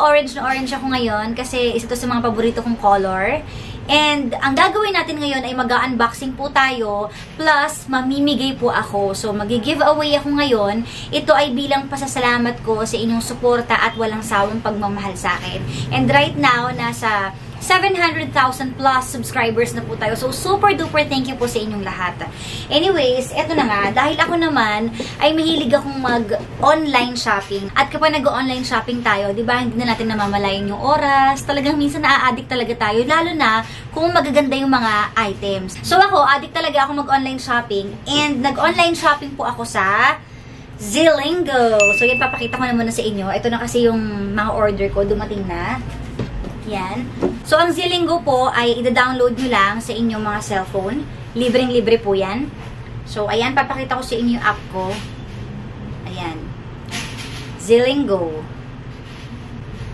orange na orange ako ngayon kasi isa to sa mga paborito kong color. And ang gagawin natin ngayon ay mag-unboxing po tayo plus mamimigay po ako. So magi-giveaway ako ngayon. Ito ay bilang pasasalamat ko sa inyong suporta at walang sawang pagmamahal sa akin. And right now, nasa 700,000 plus subscribers na po tayo. So, super duper thank you po sa inyong lahat. Anyways, eto na nga, dahil ako naman ay mahilig akong mag-online shopping. At kapag nag-online shopping tayo, di ba, hindi na natin namamalayan yung oras. Talagang minsan naa-addict talaga tayo, lalo na kung magaganda yung mga items. So, ako, addict talaga ako mag-online shopping. And nag-online shopping po ako sa Zilingo. So, yan, papakita ko na muna sa inyo. Ito na kasi yung mga order ko, dumating na. Yan. So, ang Zilingo po ay ida-download nyo lang sa inyong mga cellphone. Libreng-libre po yan. So, ayan, papakita ko sa inyo yung app ko. Ayan. Zilingo.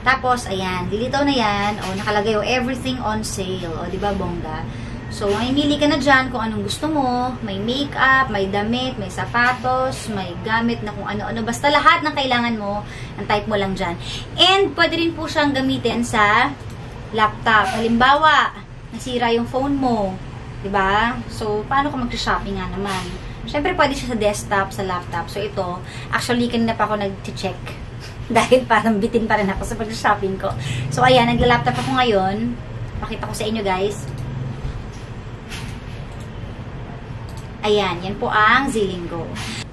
Tapos, ayan, dilitaw na yan. O, nakalagay o, everything on sale. O, di ba bongga? So, mamimili ka na dyan kung anong gusto mo. May makeup, may damit, may sapatos, may gamit na kung ano-ano. Basta lahat ng kailangan mo, ang type mo lang dyan. And, pwede rin po siyang gamitin sa laptop. Halimbawa, nasira yung phone mo. 'di ba? So, paano ka mag-shopping nga naman? Siyempre, pwede siya sa desktop, sa laptop. So, ito, actually, kanina pa ako nag-check. Dahil parang bitin pa rin ako sa pag-shopping ko. So, ayan, nagla-laptop ako ngayon. Pakita ko sa inyo, guys. Ayan, yan po ang Zilingo.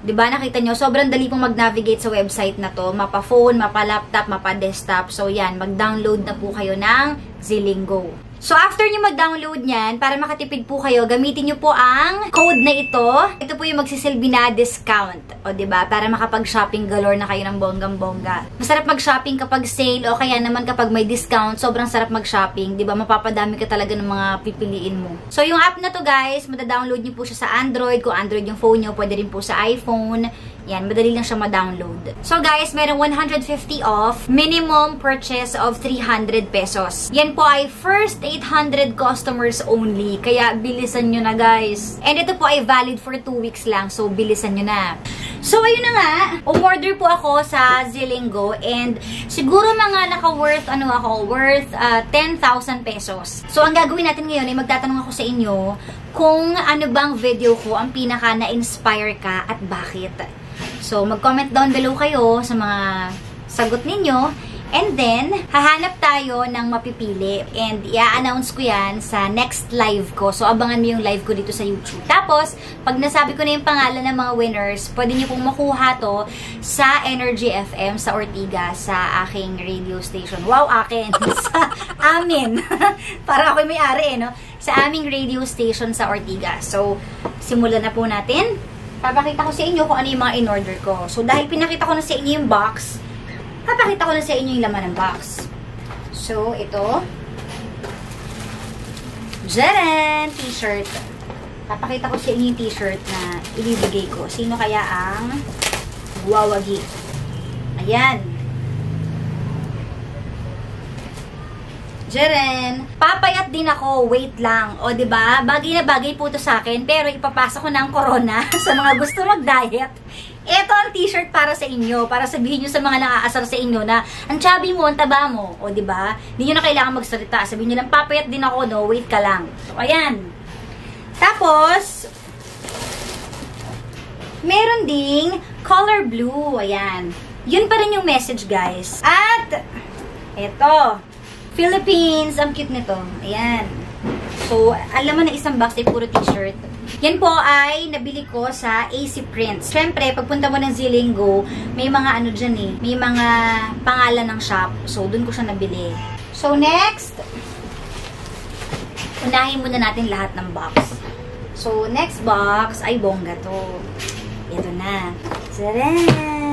'Di ba nakita nyo, sobrang dali pong mag-navigate sa website na to. Mapa phone, mapa laptop, mapa desktop. So yan, mag-download na po kayo ng Zilingo. So, after nyo mag-download niyan, para makatipid po kayo, gamitin nyo po ang code na ito. Ito po yung magsisilbi na discount. O, ba diba? Para makapag-shopping galore na kayo ng bonggang-bongga. Masarap mag-shopping kapag sale o kaya naman kapag may discount, sobrang sarap mag-shopping. ba diba? Mapapadami ka talaga ng mga pipiliin mo. So, yung app na to guys, madadownload nyo po siya sa Android. Kung Android yung phone nyo, pwede rin po sa iPhone. Yan, madali lang siya ma-download. So guys, meron 150 off, minimum purchase of 300 pesos. Yan po ay first 800 customers only, kaya bilisan nyo na guys. And ito po ay valid for 2 weeks lang, so bilisan nyo na. So ayun na nga, umorder po ako sa Zilingo and siguro mga naka-worth, ano ako, worth uh, 10,000 pesos. So ang gagawin natin ngayon ay magtatanong ako sa inyo kung ano bang video ko ang pinaka na-inspire ka at bakit. So, mag-comment down below kayo sa mga sagot ninyo. And then, hahanap tayo ng mapipili. And i-announce ko yan sa next live ko. So, abangan mo yung live ko dito sa YouTube. Tapos, pag nasabi ko na yung pangalan ng mga winners, pwede niyo pong makuha to sa Energy FM sa Ortiga, sa aking radio station. Wow, akin! sa amin! Para ako may-ari eh, no? Sa aming radio station sa Ortiga. So, simulan na po natin papakita ko sa inyo kung ano yung mga in-order ko. So, dahil pinakita ko na sa inyo yung box, papakita ko na sa inyo yung laman ng box. So, ito. Jaran! T-shirt. Papakita ko sa inyo yung t-shirt na ibibigay ko. Sino kaya ang wawagi? Ayan. Jeren, papayat din ako, wait lang. O, ba diba? Bagay na bagay po to sa akin, pero ipapasok ko ang corona sa mga gusto mag-diet. Ito ang t-shirt para sa inyo, para sabihin nyo sa mga nakaasar sa inyo na ang chubby mo, ang taba mo. O, ba diba? Hindi nyo na kailangan magsalita. Sabihin nyo lang, papayat din ako, no? Wait ka lang. So, ayan. Tapos, meron ding color blue. Ayan. Yun pa rin yung message, guys. At, eto. Philippines. Ang cute nito. Ayan. So, alam mo na isang box ay puro t-shirt. Yan po ay nabili ko sa AC Prints. Siyempre, pagpunta mo ng Zilingo, may mga ano dyan eh. May mga pangalan ng shop. So, dun ko siya nabili. So, next, unahin muna natin lahat ng box. So, next box ay bongga to. Ito na. Tadaan!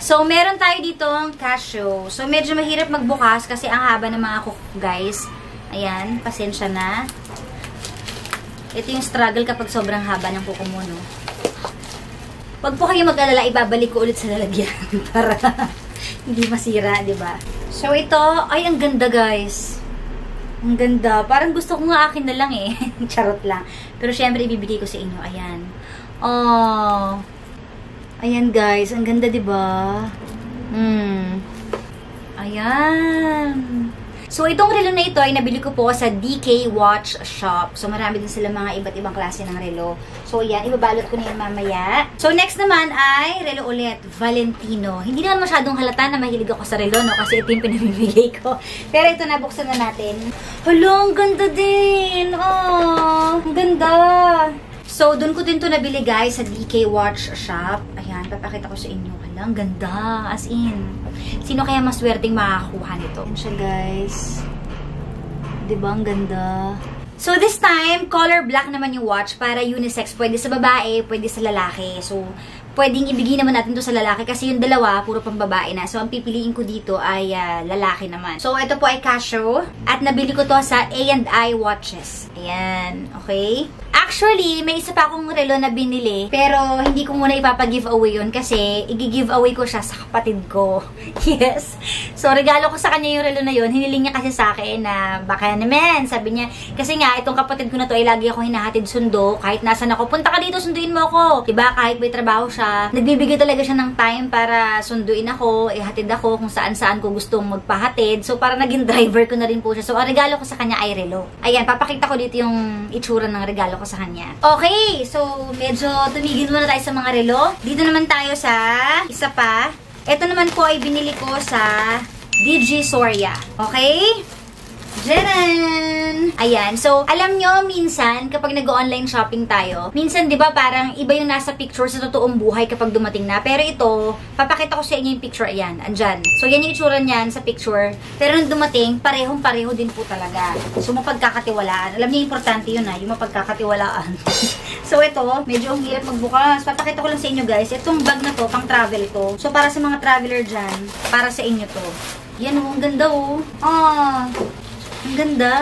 So, meron tayo dito ang cashew. So, medyo mahirap magbukas kasi ang haba ng mga cook, guys. Ayan, pasensya na. Ito yung struggle kapag sobrang haba ng kuko mo, no? Huwag po kayo mag-alala, ibabalik ko ulit sa lalagyan para hindi masira, di ba? So, ito, ay, ang ganda, guys. Ang ganda. Parang gusto ko nga akin na lang, eh. Charot lang. Pero, syempre, ibibigay ko sa inyo. Ayan. Oh, Ayan guys, ang ganda 'di ba? Hmm. Ayan. So, itong relo na ito ay nabili ko po sa DK Watch Shop. So, marami din sila mga iba't ibang klase ng relo. So, yan. Ibabalot ko na yan mamaya. So, next naman ay relo ulit. Valentino. Hindi naman masyadong halata na mahilig ako sa relo, no? Kasi ito yung pinamimigay ko. Pero ito, nabuksan na natin. Hala, ganda din! Oh, ang ganda! So, doon ko din to nabili guys sa DK Watch Shop. Ayan, papakita ko sa inyo. Hala, ang ganda. As in, sino kaya maswerteng makakakuha nito? Ayan siya guys. Diba, ang ganda. So, this time, color black naman yung watch para unisex. Pwede sa babae, pwede sa lalaki. So, pwedeng ibigay naman natin to sa lalaki kasi yung dalawa, puro pang babae na. So, ang pipiliin ko dito ay uh, lalaki naman. So, ito po ay Casio. At nabili ko to sa A&I Watches. Ayan. Okay? Actually, may isa pa akong relo na binili, pero hindi ko muna ipapag-giveaway yun kasi i-giveaway ko siya sa kapatid ko. yes. So, regalo ko sa kanya yung relo na yun. Hiniling niya kasi sa akin na baka naman, sabi niya. Kasi nga, itong kapatid ko na to ay lagi ako hinahatid sundo. Kahit nasan ako, punta ka dito, sunduin mo ako. Diba? Kahit may trabaho siya, nagbibigay talaga siya ng time para sunduin ako, ihatid ako kung saan-saan ko gustong magpahatid. So, para naging driver ko na rin po siya. So, ang regalo ko sa kanya ay relo. Ayan, papakita ko dito yung itsura ng regalo ko sa kanya. Okay, so medyo tumigil muna tayo sa mga relo. Dito naman tayo sa isa pa. Ito naman po ay binili ko sa DG Soria. Okay? Jaran! Ayan. So, alam nyo, minsan, kapag nag-online shopping tayo, minsan, di ba, parang iba yung nasa picture sa totoong buhay kapag dumating na. Pero ito, papakita ko sa inyo yung picture. Ayan, andyan. So, yan yung itsura niyan sa picture. Pero nung dumating, parehong-pareho din po talaga. So, mapagkakatiwalaan. Alam niyo, importante yun ha, yung mapagkakatiwalaan. so, ito, medyo ang hirap magbukas. Papakita ko lang sa inyo, guys. Itong bag na to, pang travel to. So, para sa mga traveler dyan, para sa inyo to. Yan oh, ang ganda oh. Ah, ang ganda.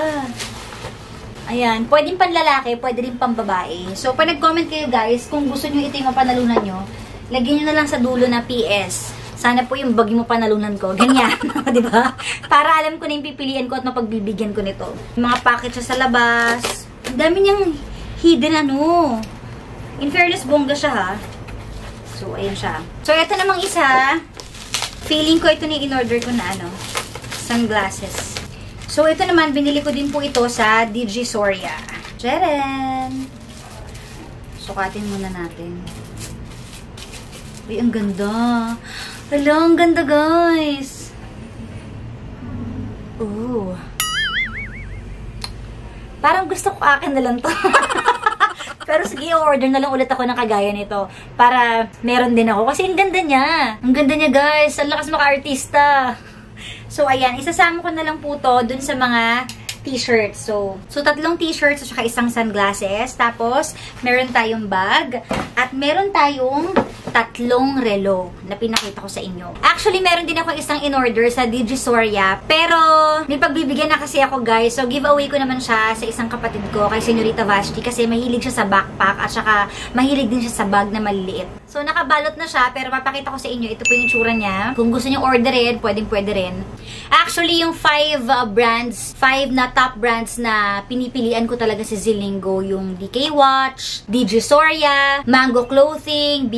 Ayan. Pwedeng panlalaki, pwede rin pang babae. So, pag nag-comment kayo guys, kung gusto nyo ito yung mapanalunan nyo, lagyan nyo na lang sa dulo na PS. Sana po yung bag mo panalunan ko. Ganyan. di ba? Para alam ko na yung pipilian ko at mapagbibigyan ko nito. Mga package sa labas. Ang dami niyang hidden ano. In fairness, bongga siya ha. So, ayan siya. So, ito namang isa. Feeling ko ito ni in-order ko na ano. Sunglasses. So, ito naman, binili ko din po ito sa DG Soria. Jeren! Sukatin muna natin. Uy, ang ganda. Hala, ang ganda, guys. Ooh. Parang gusto ko akin na lang to. Pero sige, order na lang ulit ako ng kagaya nito. Para meron din ako. Kasi ang ganda niya. Ang ganda niya, guys. Ang lakas maka-artista. So, ayan. Isasama ko na lang po to dun sa mga t-shirts. So, so tatlong t-shirts at saka isang sunglasses. Tapos, meron tayong bag. At meron tayong tatlong relo na pinakita ko sa inyo. Actually, meron din ako isang in-order sa Digisoria. Pero, may pagbibigyan na kasi ako guys. So, giveaway ko naman siya sa isang kapatid ko kay Senyorita Vashti kasi mahilig siya sa backpack at saka mahilig din siya sa bag na maliliit. So, nakabalot na siya pero papakita ko sa inyo. Ito po yung tsura niya. Kung gusto niyo orderin, pwedeng pwede rin. Actually, yung five uh, brands, five na top brands na pinipilian ko talaga si Zilingo. Yung DK Watch, Digisoria, Mango Clothing,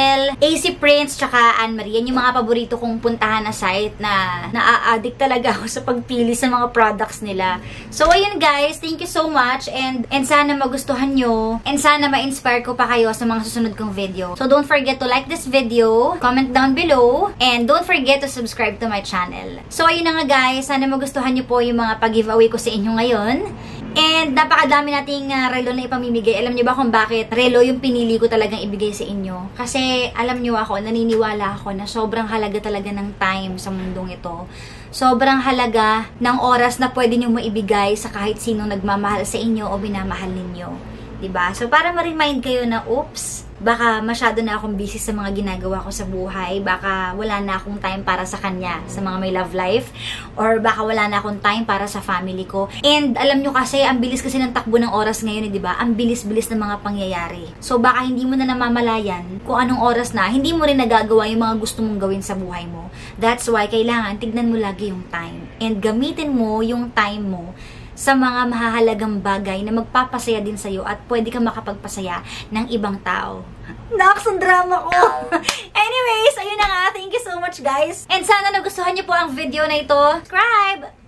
BCL, AC Prints, tsaka Anne Marie. Yung mga paborito kong puntahan na site na naa-addict talaga ako sa pagpili sa mga products nila. So, ayun guys. Thank you so much. And, and sana magustuhan nyo. And sana ma-inspire ko pa kayo sa mga susunod kong video. So, don't forget to like this video, comment down below, and don't forget to subscribe to my channel. So, ayun na nga guys. Sana magustuhan nyo po yung mga pag-giveaway ko sa inyo ngayon. And napakadami nating uh, relo na ipamimigay. Alam niyo ba kung bakit relo yung pinili ko talagang ibigay sa inyo? Kasi alam niyo ako, naniniwala ako na sobrang halaga talaga ng time sa mundong ito. Sobrang halaga ng oras na pwede niyo maibigay sa kahit sino nagmamahal sa inyo o binamahal ninyo. Ba? So para ma-remind kayo na oops, baka masyado na akong busy sa mga ginagawa ko sa buhay, baka wala na akong time para sa kanya, sa mga may love life, or baka wala na akong time para sa family ko. And alam nyo kasi, ang bilis kasi ng takbo ng oras ngayon, eh, di ba? Ang bilis-bilis ng mga pangyayari. So baka hindi mo na namamalayan kung anong oras na, hindi mo rin nagagawa yung mga gusto mong gawin sa buhay mo. That's why kailangan tignan mo lagi yung time. And gamitin mo yung time mo sa mga mahahalagang bagay na magpapasaya din sa'yo at pwede kang makapagpasaya ng ibang tao. Naks, ang drama ko! Anyways, ayun na nga. Thank you so much, guys. And sana nagustuhan niyo po ang video na ito. Subscribe!